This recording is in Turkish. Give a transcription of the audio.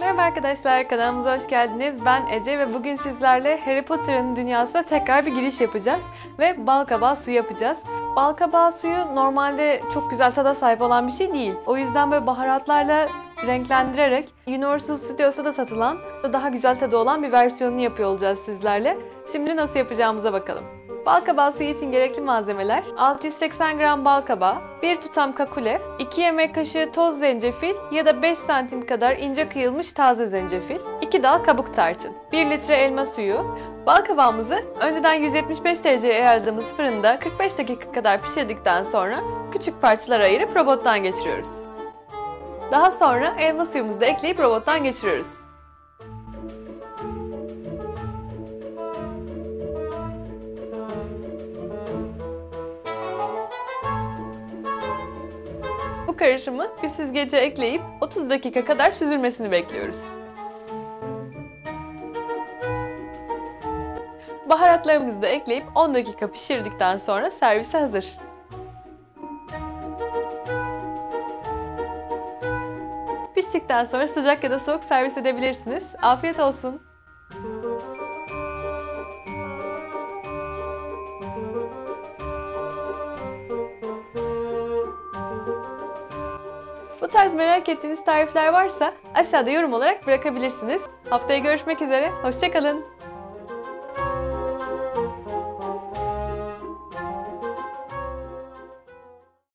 Merhaba arkadaşlar, kanalımıza hoş geldiniz. Ben Ece ve bugün sizlerle Harry Potter'ın dünyasına tekrar bir giriş yapacağız ve bal kabağı suyu yapacağız. Bal kabağı suyu normalde çok güzel tada sahip olan bir şey değil. O yüzden böyle baharatlarla renklendirerek Universal Studios'ta da satılan daha güzel tadı olan bir versiyonunu yapıyor olacağız sizlerle. Şimdi nasıl yapacağımıza bakalım. Bal kabağı suyu için gerekli malzemeler 680 gram bal kabağı, 1 tutam kakule, 2 yemek kaşığı toz zencefil ya da 5 santim kadar ince kıyılmış taze zencefil, 2 dal kabuk tarçın, 1 litre elma suyu. Bal kabağımızı önceden 175 dereceye ayardığımız fırında 45 dakika kadar pişirdikten sonra küçük parçalara ayırıp robottan geçiriyoruz. Daha sonra elma suyumuzu da ekleyip robottan geçiriyoruz. Karışımı bir süzgece ekleyip 30 dakika kadar süzülmesini bekliyoruz. Baharatlarımızı da ekleyip 10 dakika pişirdikten sonra servise hazır. Piştikten sonra sıcak ya da soğuk servis edebilirsiniz. Afiyet olsun. Bu tarz merak ettiğiniz tarifler varsa aşağıda yorum olarak bırakabilirsiniz. Haftaya görüşmek üzere, hoşçakalın.